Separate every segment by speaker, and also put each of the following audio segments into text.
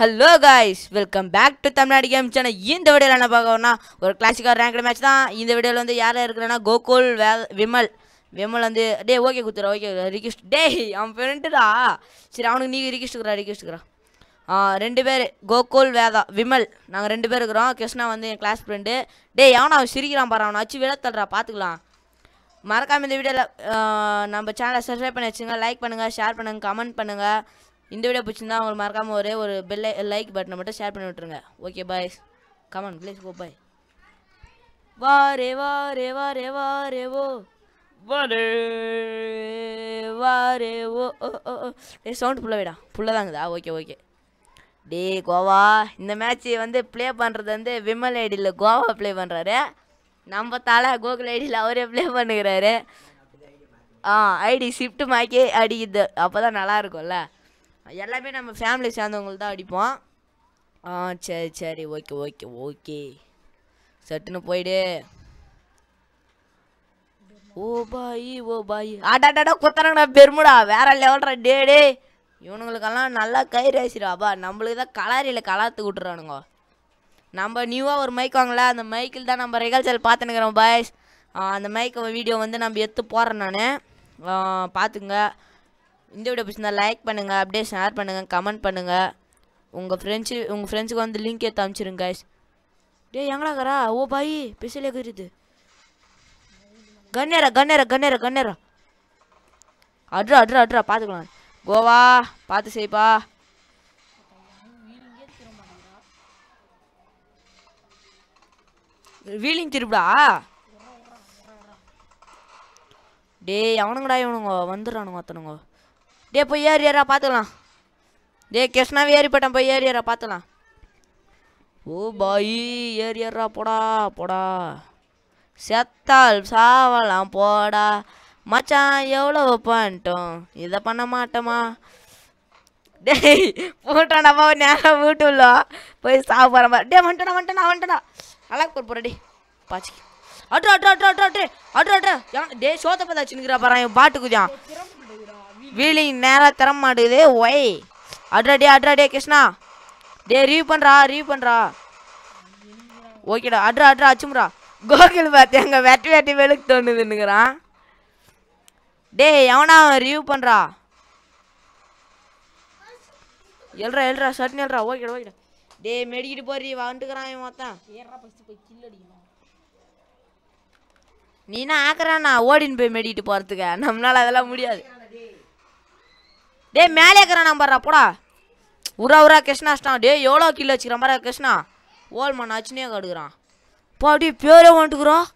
Speaker 1: Hello guys welcome back to Tamil Nadu game channel இந்த வீடியோவில் என்ன பார்க்கணும்னா ஒரு கிளாசிக்கல் ரேங்க்டு மேட்ச் தான். இந்த வீடியோவில் வந்து யார் இருக்கிறேன்னா கோகுல் வே விமல். விமல் வந்து டே ஓகே குத்துறா ஓகே ரிக்வெஸ்ட் டேய் அவன் ஃப்ரெண்டுடா சரி அவனுக்கு நீ ரிக்வெஸ்ட்டுக்குறா ரிக்வெஸ்ட்டுக்குறா ரெண்டு பேர் கோகுல் வேதா விமல். நாங்கள் ரெண்டு பேர் இருக்கிறோம். கிருஷ்ணா வந்து என் கிளாஸ் ஃப்ரெண்டு டேய் அவனை அவன் சிரிக்கிறான் பாரு அவனை வச்சு விழத்தல்றா பார்த்துக்கலாம் மறக்காமல் இந்த வீடியோவில் நம்ம சேனலை சப்ஸ்கிரைப் பண்ணி வச்சுங்க லைக் பண்ணுங்கள் ஷேர் பண்ணுங்கள் கமெண்ட் பண்ணுங்கள் இந்த வீடியோ பிடிச்சிருந்தா உங்களுக்கு மறக்காமல் ஒரே ஒரு பெல் லைக் பட்டனை மட்டும் ஷேர் பண்ணி விட்ருங்க okay bye come on please go boy வாரே வாரே வாரே வாரே ஓ. வாரே வாரே ஓ ஓ ஓ ஓ. ஏ சவுண்ட் ஃபுல்லாக விடா. புள்ள தாங்குதா? ஓகே ஓகே டே கோவா. இந்த மேட்ச் வந்து ப்ளே பண்ணுறது வந்து விமல் ஐடியில் கோவா ப்ளே பண்ணுறாரு நம்ம தலை கோகுல் ஐடியில் அவரே ப்ளே பண்ணுகிறாரு. ஆ ஐடி ஷிஃப்ட் மாக்கி அடிக்குது. அப்போ தான் நல்லா இருக்கும்ல. எல்லாமே நம்ம ஃபேமிலி சேர்ந்தவங்களுக்கு தான் அடிப்போம். ஆ சரி சரி ஓகே ஓகே ஓகே சட்டுன்னு போயிடு. Oh bye oh bye. ஆடாடாடா குத்துறாங்கடா பெருமுடா. வேற லெவல்ரா டே டே இவனுங்களுக்கெல்லாம் நல்லா கை ரேசிடாப்பா நம்மளுக்கு தான் கலாரியில் கலாத்து விட்டுறானுங்க. நம்ம நியூவாக ஒரு மைக் வாங்கல. அந்த மைக்கில் தான் நம்ம ரிகல்சல் பார்த்துனுக்குறோம் பாய்ஸ் அந்த மைக் வீடியோ வந்து நம்ம எடுத்து போடுறேன் நான். பார்த்துங்க. இந்த வீடியோ பிடிச்சிருந்தா லைக் பண்ணுங்கள் அப்படியே ஷேர் பண்ணுங்கள் கமெண்ட் பண்ணுங்கள் உங்கள் ஃப்ரெண்ட்ஸு உங்கள் ஃப்ரெண்ட்ஸுக்கு வந்து லிங்க் எடுத்து அமைச்சிருங்க guys. டேய் எங்கடாக்கறா ஓ பாய். பிசிலே கருது கண்ணேரா கண்ணேரா கண்ணேரா கண்ணேரா. அட்ரா அட்ரா அட்ரா பார்த்துக்கலாம் கோவா பார்த்து செய்ப்பா வீலிங் திருப்பிடா டேய் அவனுங்கடா இவனுங்க வந்துடுறானுங்க அத்தனுங்க. டே போய் ஏறி ஏறா பார்த்துக்கலாம் டே கிருஷ்ணாவே ஏறி போட்டான் போய் ஏறி ஏறா பார்த்துக்கலாம் ஓ பாயி ஏறி ஏறா போடா போடா. செத்தால் சாவலாம் போடா. மச்சான் எவ்வளோ பண்ணிட்டோம்? இதை பண்ண மாட்டோமா? டேய் போட்டான்டாப்பா நேரம் வீட்டுள்ள போய் சாப்பிட்ற டே வந்துட்டா வந்துட்டா வந்துட்டா நல்லா போகிற பாச்சி. பாச்சிக்கு அட்ரா அட்ரா அட்ரா அட்ரா. அட்ரா அட்ரா. டே சோத்த பதாச்சுங்கிறா பாரு என் பாட்டு குதியான் வீலிங் நேராக திற மாட்டேங்குது ஒய் அட்ரா டே அட்ரா டே கிருஷ்ணா. டே ரிவ்யூ பண்ணுறா ரிவ்யூ பண்ணுறா ஓகேடா அட்ரா அட்ரா அச்சும்ரா கோகுல் பார்த்து எங்க வெட்டி வெட்டி வெளுக்கு தோணுதுன்னுக்குறான். டேய் எவனா ரிவ்யூ பண்ணுறா எழுறா எழுறா சட்னி எழுறா. ஓகேடா ஓகேடா. டேய் மெடிக்கிட்டு போறி வந்துட்டுக்கிறான் இவன் மொத்தம் நீனா ஆக்குறானா ஓடின்னு போய் மெடிக்கிட்டு போகிறதுக்கு நம்மளால அதெல்லாம் முடியாது. டேய் மேலே இருக்கிற நம்பர்றா போடா. உரா உரா கிருஷ்ணாஷ்டான் டேய் எவ்வளோ கிலோ வச்சுக்கிறான் பாரு கிருஷ்ணா? ஓல் ஓல்மான் அச்சுனே கடுக்குறான். பாடி பேரே வந்துட்டுக்குறோம்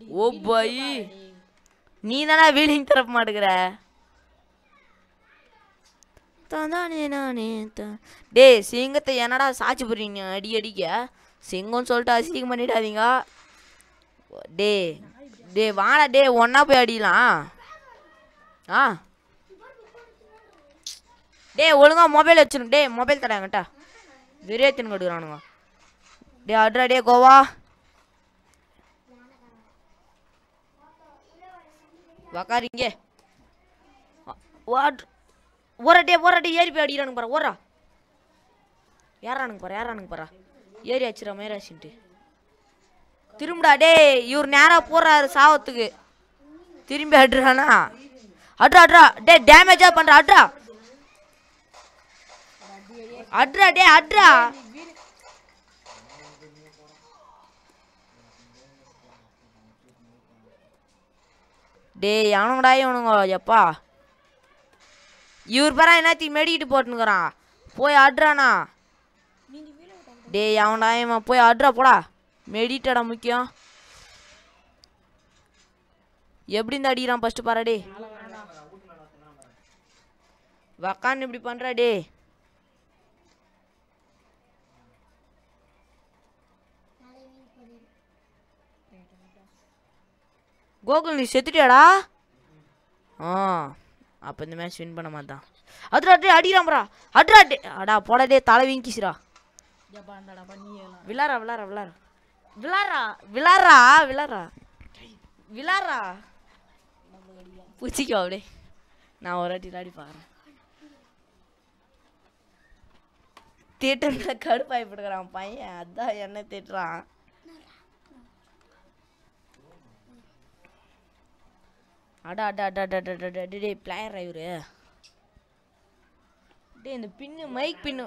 Speaker 1: ஓ பாய் நீ தானே வீலிங் தரப்ப மாட்டேங்கிற டே தான் டேய் சிங்கத்தை என்னடா சாட்சி போடுறீங்க அடி அடிக்க? சிங்கம்னு சொல்லிட்டு அசிங்கம் பண்ணிடாதீங்க. டே டே வாடா டே ஒன்றா போய் அடிக்கலாம். ஆ. டே ஒழுங்கா மொபைல் வச்சிருங்க டே மொபைல் தராங்கட்டா விரியத்தின் கொடுக்குறானுங்க. டே அட்ரா டே கோவா. உக்காரிங்க வாட்? ஓரட்டே ஓரட்டே ஏறி போய் அடிக்கிறானுங்க பாரு ஓரா ஏறானுங்க பாரு ஏறானுங்க பாரா. ஏறி ஆச்சுரா மேராசின்ட்டு திரும்படா டேய் இவர் நேராக போடுறாரு சாவத்துக்கு. திரும்பி அட்றானா அட்ரா அட்ரா டே டேமேஜாக பண்ணுறா அட்ரா. அட்ரா டே அட்ரா. டேய் அவனுங்கடா இவனுங்க எப்பா. இவர் பரா என்னத்தையும் மெடிக்கிட்டு போட்டுனுக்குறான். போய் அட்றானா டேய் அவன்டா இவன் போய் அட்ரா போடா. மெடிட்டடா முக்கியம். எப்படி இந்த அடிக்கிறான் ஃபஸ்ட்டு பாரா டே வக்கான்னு இப்படி பண்ணுறா டே கோகுல் நீ செத்துட்டியாடா? ஆ அப்போ இந்த மேட்ச் வின் பண்ண மாட்டான். அட்ரா டே அடிக்கிறான்டா அட்ரா டே அடா போடா டே தலை வீங்கிச்சுடா. விளாட்றா விளாட்றா விளாட்றா. விளாட்றா விளாட்றா விளாட்றா. விளாட்றா. பூச்சிக்கோ அப்படியே. நான் ஒரு வாட்டி விளாடி பார்க்குறேன் திட்டுறதுல கடுப்பாகி போட்டுக்கிறான் பையன். அதான் என்ன திட்டுறான். அடா அடா அடா அடா அடா அடா அடா டே பிளேயர் இவரு டே இந்த பின்னு மைக் பின்னு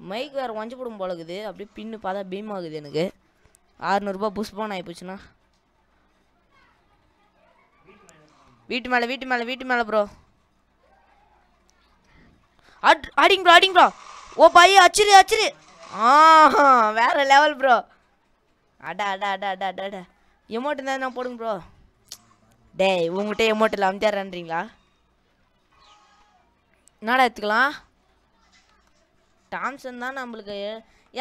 Speaker 1: மைக் வேறு வஞ்சு போடும் போலக்குது இருக்குது அப்படியே பின்னு பார்த்தா பீம் ஆகுது எனக்கு ஆறுநூறுபா புஷ்பான் ஆகி ஆகிப்போச்சுண்ணா வீட்டு மேலே வீட்டு மேலே வீட்டு மேலே ப்ரோ அட் அடிங்க ப்ரோ அடிங்க ப்ரோ ஓ பையன் அச்சிரு அச்சிரு ஆ வேறு லெவல் ப்ரோ அடா அடா அடா அடா அடா அடா எமௌண்ட் இருந்தால் நான் போடுங்க ப்ரோ டேய் உங்கள்கிட்ட எமௌண்ட் இல்லை அமுத்திடுறேன்றீங்களா என்னடா எடுத்துக்கலாம்? டாம்சன் தான் நம்மளுக்கு.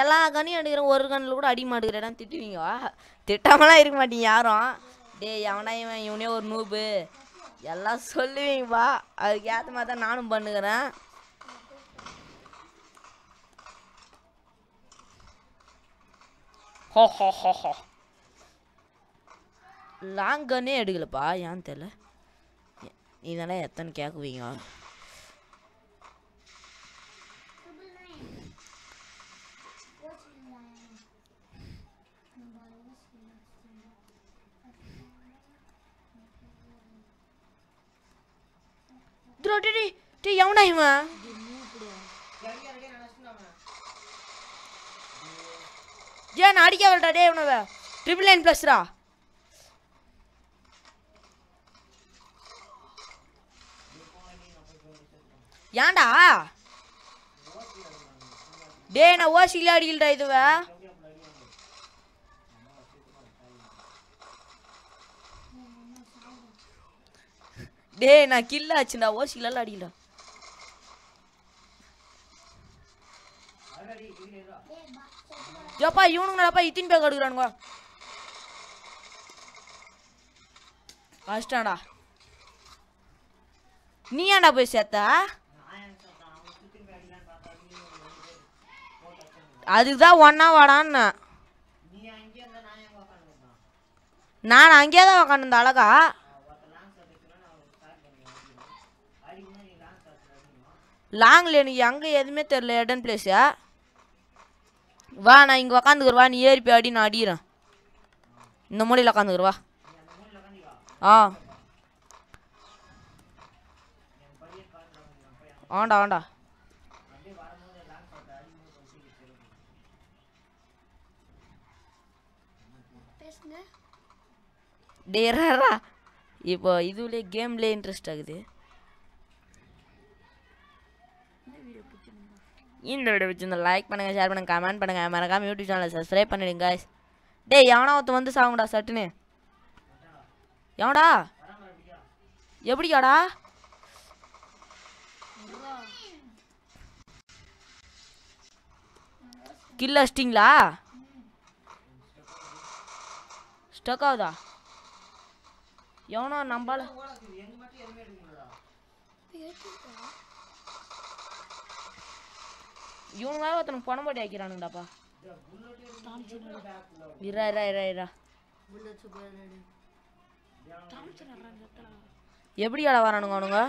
Speaker 1: எல்லா கண்ணையும் அடிக்கிறேன் ஒரு கண்ணில் கூட அடி மாட்டுக்கிறேன். திட்டுவீங்க? வா. திட்டாமலாம் இருக்க மாட்டீங்க யாரும். டேய் அவனா இவன் இவனே ஒரு நூபு. எல்லாம் சொல்லுவீங்கப்பா அதுக்கு ஏற்ற மாதிரி தான் நானும் பண்ணுகிறேன். ஹோ ஹோ ஹோ ஹோ. லாங் கன்னே எடுக்கலப்பா ஏன்னு தெரில இதெல்லாம் எத்தனை கேட்குவீங்க த்ரோ டே எவனா இவன்? ஏன் அடிக்க வரட்டா டே இவனவ ட்ரிபிள் நைன் ப்ளஸ்ரா ஏன்டா? டே நான் ஓசியில் அடிக்கலடா இதுவ? டே நான் கில்ல ஆச்சுடா ஓசில அடிக்கலடா. எப்பா இவனுங்கடாப்பா இத்தின் பேக் எடுக்கிறானுங்க? கஷ்டம்டா. நீ ஏன்டா போய் சேர்த்தா? அதுக்கு தான் ஒன்னா வாடான்னு நான் அங்கேயே தான் உக்காந்துருந்தேன் அழகா. லாங்கில் எனக்கு அங்கே எதுவுமே தெரில எடன் பிளேஸு வா நான் இங்கே உக்காந்துக்கிறேன் வா நீ ஏறி போய் அடி நான் அடிக்கிறேன். இந்த மூலையில் உக்காந்துக்கிறேன் வா. ஆ. ஆண்டா ஆண்டா
Speaker 2: பேசுங்க
Speaker 1: டேரா இப்போ இதுலேயே கேம்லேயே இன்ட்ரெஸ்ட் ஆகுது. இந்த வீடியோ பிடிச்சிருந்தா லைக் பண்ணுங்க ஷேர் பண்ணுங்க கமெண்ட் பண்ணுங்க. மறக்காமல் யூடியூப் சேனலை சப்ஸ்கிரைப் பண்ணிடுங்க காய்ஸ் டேய் எவனா ஒருத்தன் வந்து சாவுங்கடா சட்டுன்னு. எவன்டா எப்படியாடா? கில் அடிச்சிட்டிங்களா? ஸ்டக் ஆகுதா எவனோ நம்பால? இவனு ஒருத்தனுக்கு பணம் போட்டி ஆக்கிறானுங்கடாப்பா இரா இரா இரா இரா எப்படியாடா வரானுங்க அவனுங்க?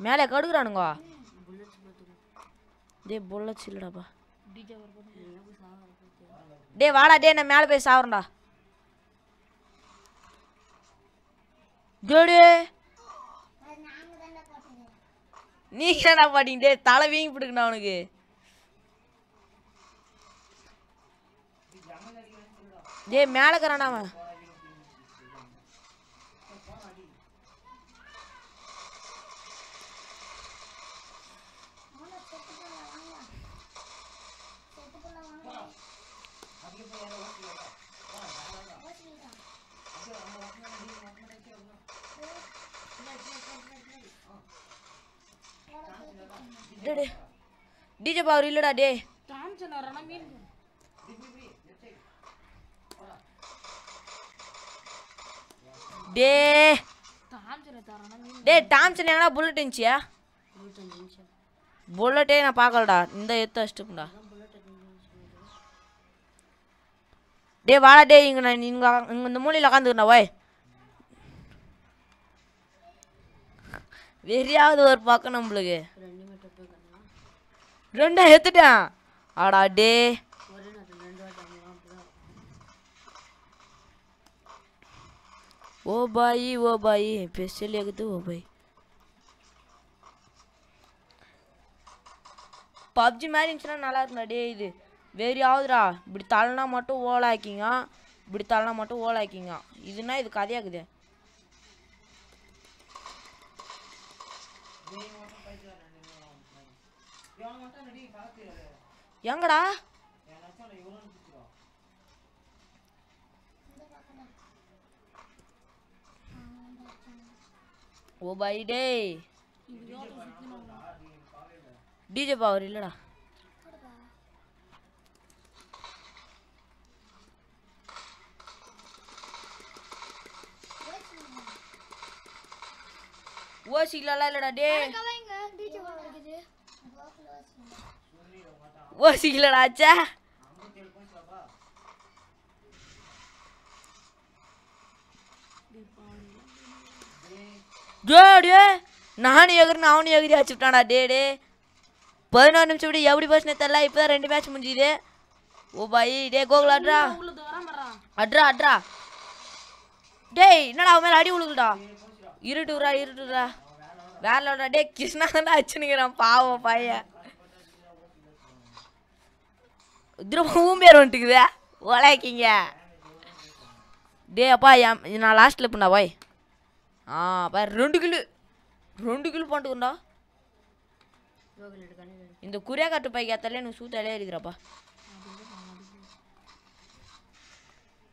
Speaker 1: மேலே கடுக்குறானுங்க டேய் புல்லட்ஸ் இல்லடாப்பா. டே வாடா டே நான் மேலே போய் சாவறேன்டா. ஜோடு. நீ என்னடா பாட்டிங்க டே தலை வீங்கி பிடிக்கணும் அவனுக்கு டேய் மேலே இருக்கிறான் அவன். டே டிஜே பவர் இல்லடா டேய் டே டே டாம்சன் எங்கடா புல்லட் இருந்துச்சியா? புல்லட்டே நான் பார்க்கலடா. இந்த எத்த அஷ்டம்டா டேய் வாடா டேய் இங்க நான் இங்க இங்கே இந்த மூலையில் உட்காந்துக்கிறேன் ஓய். வெறியாவது ஒரு பக்கம் நம்மளுக்கு. ரெண்டா எடுத்துட்டேன். ஆடா டே. ஓ பாய் ஓ பாய். ஸ்பெஷல் எகுது ஓ பாய். பப்ஜி மாதிரி இருந்துச்சுன்னா நல்லா இருக்கும்டா டே இது. வேறு ஆகுதுடா இப்படி தள்ளனா மட்டும் ஓலாக்கிங்க இப்படி தள்ளனா மட்டும் ஓலாக்கிங்க இதுனா இது கதையாக்குது. எங்கடா? ஓ பாய் டே. டிஜே பவர் இல்லடா. ஓசிக்கலாம் இல்லடா டே
Speaker 3: கலைங்க டிஜே இருக்குது
Speaker 1: ஓசிக்கலடா ஆச்சா டே டே. நானும் எகிறேன் அவனும் எகிரி வச்சுட்டான்டா டே டே. பதினோரு நிமிஷம் விட. எப்படி பேசினே தெரில? இப்போ தான் ரெண்டு மேட்ச் முடிஞ்சுது. ஓ பாய் டே கோகுல் அட்ரா. அட்ரா அட்ரா. டேய் என்னடா அவன் மேலே அடி உழுகுடா இருட்டுறா இருட்டுறா வேற லோடா டே கிருஷ்ணா தான் அச்சுனுங்கிறான் பாவம் பையன். திரும்பவும் பேர் வந்துட்டுக்குதே. உழைக்கிங்க. டே அப்பா என் நான் லாஸ்ட்டில் பண்ணா பாய். ஆ பாரு ரெண்டு கிலோ. ரெண்டு கிலோ பண்ணிட்டுக்குண்டா இந்த குறையா கட்டு பைக்கு ஏத்தாலே எனக்கு சூத்தாலே இருக்குதுப்பா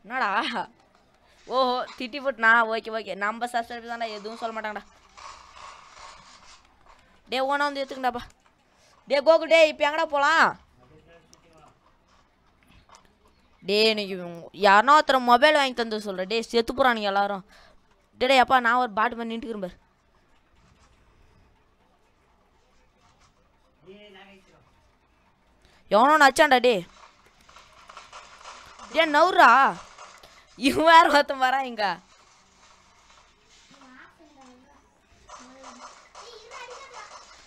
Speaker 1: என்னடா? ஓஹோ திட்டி போட்டுனா ஓகே ஓகே. நம்ம சப்ஸ்கிரைப் தான்டா எதுவும் சொல்ல மாட்டாங்கடா. டே ஓனா வந்து எடுத்துக்கண்டாப்பா டே கோகுல் டே இப்போ எங்கடா போகலாம் டே இன்னைக்கு யாருனா ஒருத்தர் மொபைல் வாங்கி தந்து சொல்கிறேன் டே செத்து போகிறானுங்க எல்லாரும். டே அப்பா நான் ஒரு பாட்டு பண்ணி நின்றுக்கிறேன் பாரு. எவனோ நச்சான்டா டே டே நவுறா. இவன் வேறு ஒருத்தன் வரான் இங்கே.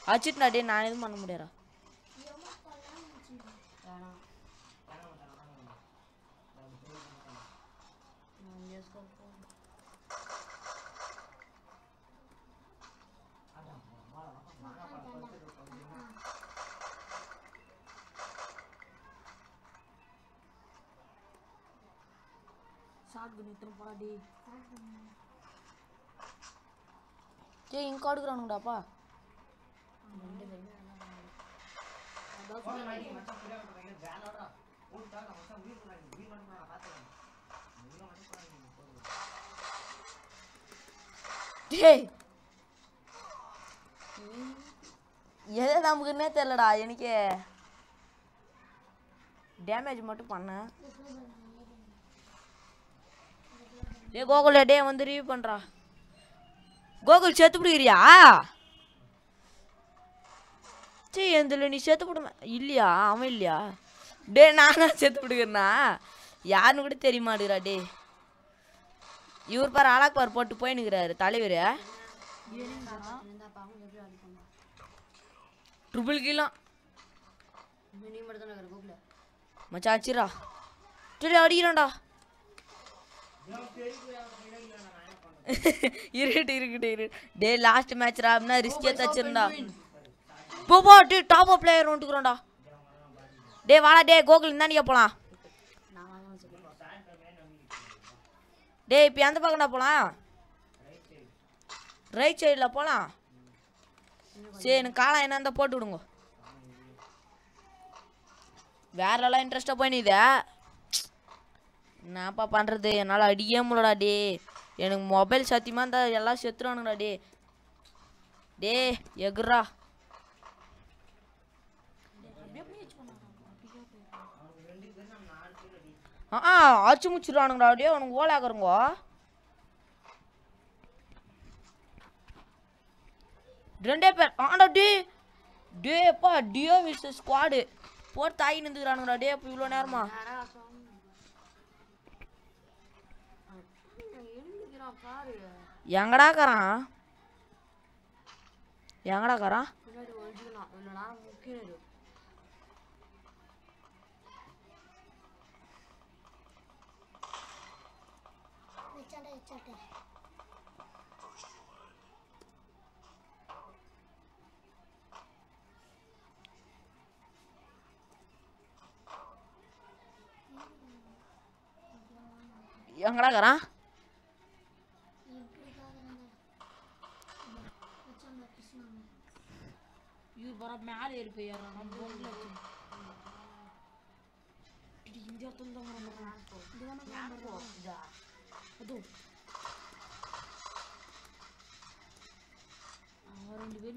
Speaker 1: அச்சிட்டுடா டே நான் எதுவும் பண்ண முடியாதா
Speaker 2: ஷார்ட் கன்
Speaker 1: இங்க அடுக்குறானுங்கடாப்பா டேய் எதை நமக்குன்னே தெரிலடா எனக்கு. டேமேஜ் மட்டும் பண்ணேன் டே கோகுல் டே வந்து ரிவ்யூ பண்றா. கோகுல் செத்து பிடிக்கிறியா? சே இதில் நீ சேர்த்து பிடும இல்லையா? அவன் இல்லையா? டே நானா சேர்த்து பிடிக்கிறனா யாருன்னு கூட தெரிய டே. இவர் பாரு ஆளாக்குவார் போட்டு போயினுக்கிறாரு தலைவர். ட்ரிபிள் கீழம்
Speaker 2: மச்சா
Speaker 1: மச்சான் அச்சிரா சரி அடிக்கிறான்டா. இருக்கட்டு இருக்கட்டு இரு டே லாஸ்ட் மேட்ச்ரா அப்படின்னா ரிஸ்கே தச்சிருந்தா போபா டே டாப் அப் பிளேயர் வந்துக்குறோம்டா டே வாடா டே கோகுல் இந்தாண்டியா போலாம். டே இப்போ எந்த பக்கம்டா போலாம்? ரைட் சைடில் போலாம். சரி எனக்கு காலம் என்ன இருந்தால் போட்டு விடுங்க. வேறெல்லாம் இன்ட்ரெஸ்ட்டாக போயினுது என்னப்பா பண்ணுறது என்னால் அடிக்கவே முடியலடா டே எனக்கு மொபைல் சத்தியமாக இருந்தால் எல்லாம் செத்துருவானுங்களா டே டே எகுரா ஆ ஆச்சு அச்சு அப்படியே டே உனக்கு ஓலாக்குறங்கோ ரெண்டே பேர். ஆண்டா டே டேப்பா டியோ விஸ் ஸ்குவாடு. போட்டு தாய் நின்றுக்கிறானுங்கடா டே இப்போ இவ்வளோ நேரமா?
Speaker 2: எங்கடா பாரு
Speaker 1: எங்கடா எங்கடாக்கறான்
Speaker 3: ஹெச்சாட்டா
Speaker 1: எங்கடா
Speaker 4: வர மேலே ஏறி போயிடுறான்
Speaker 2: முடியாது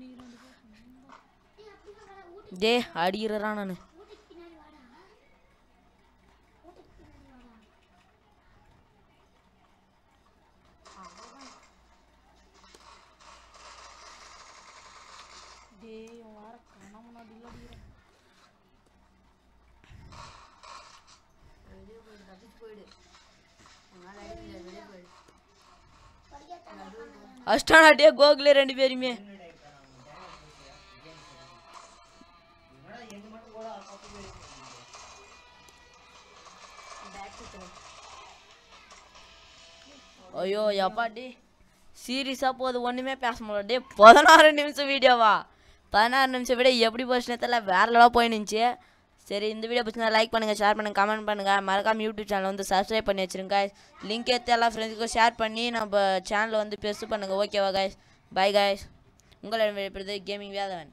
Speaker 2: வெளியே போயிடு
Speaker 1: அஷ்டானா டே கோகுலே ரெண்டு பேருமே. ஐயோ எப்பாடி சீரியஸாக போகுது ஒன்றுமே பேச முடியல. டே பதினாறு நிமிஷம் வீடியோவா பதினாறு நிமிஷம் விட எப்படி போச்சுனே தெரியல வேற லெவலாக போயினுச்சு சரி இந்த வீடியோ பிடிச்சிருந்தா லைக் பண்ணுங்கள் ஷேர் பண்ணுங்கள் கமெண்ட் பண்ணுங்கள் மறக்காமல் யூடியூப் சேனல் வந்து சப்ஸ்கிரைப் பண்ணி வச்சுருங்க லிங்க் எடுத்து எல்லா ஃப்ரெண்ட்ஸுக்கும் ஷேர் பண்ணி நம்ம சேனலை வந்து பெருசு பண்ணுங்கள் ஓகேவா காய்ஸ் பை காய்ஸ் உங்களை விடைபெறுவது கேமிங் வேதவன்